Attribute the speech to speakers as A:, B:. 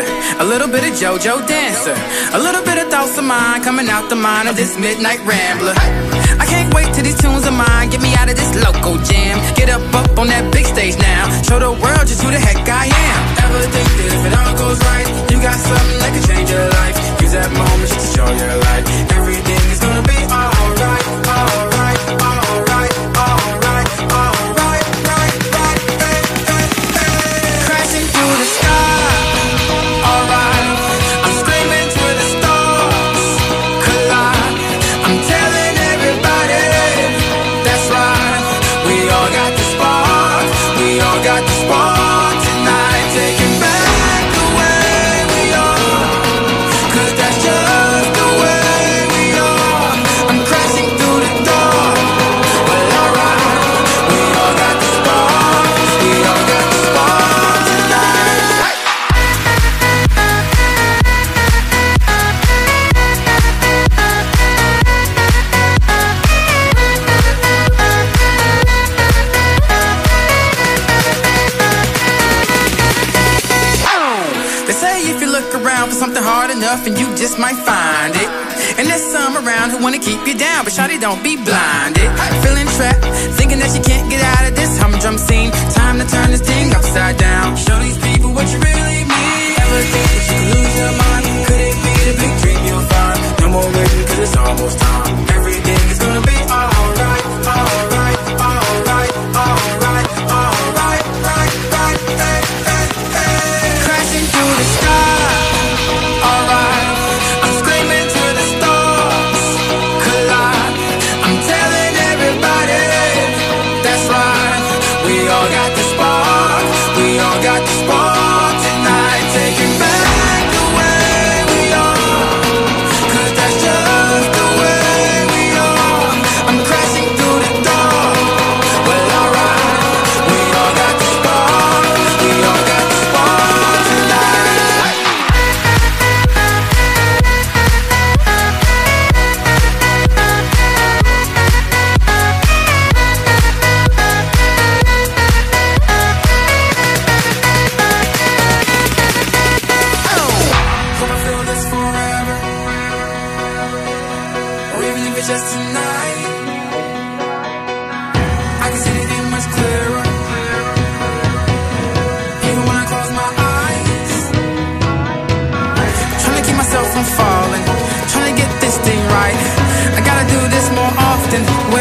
A: a little bit of JoJo Dancer, a little bit of thoughts of mine coming out the mind of this midnight rambler. I can't wait till these tunes of mine get me out of this local jam. Get up, up on that big stage now, show the world just who the heck I am. Look around for something hard enough and you just might find it. And there's some around who wanna keep you down, but shawty don't be blinded. Feeling trapped, thinking that you can't get out of this humdrum scene. Time to turn this thing upside down. Show these people what you really mean. Falling. Trying to get this thing right. I gotta do this more often.